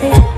nothing.